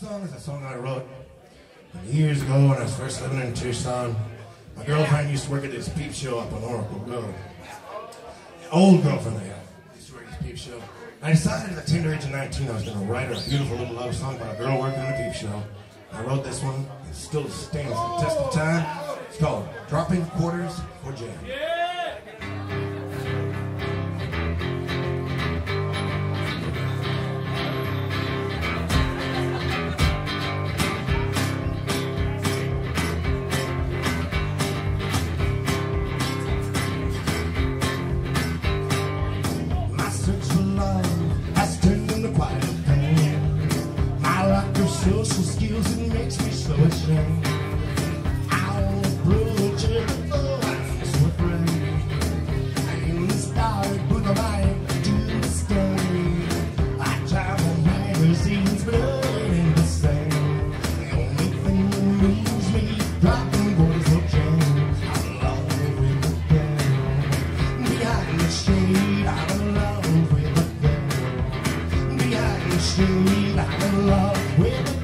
This song is a song I wrote years ago when I was first living in Tucson. My girlfriend used to work at this peep show up on Oracle Road. Old girlfriend I have. Used to work at this peep show. I decided at the tender age of 19 I was going to write a beautiful little love song about a girl working in a peep show. I wrote this one. It still stands the test of time. It's called Dropping Quarters for Jane. Skills it makes me so ashamed. I'm the star, put to magazines, but ain't the same. The only thing that moves me, dropping of. I'm with the game. Behind the shade, I'm in love with a girl. Behind the shade, I'm in love with a girl.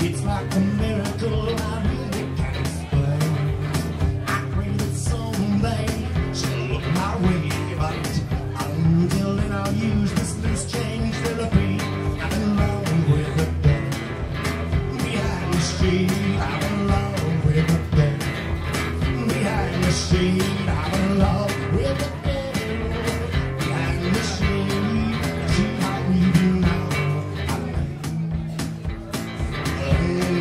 It's like a miracle I can't explain. I pray that someday she'll look my way, but until then I'll use this loose change. I'm in love with. Behind the I'm in love with. Behind the I'm in love with the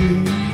Behind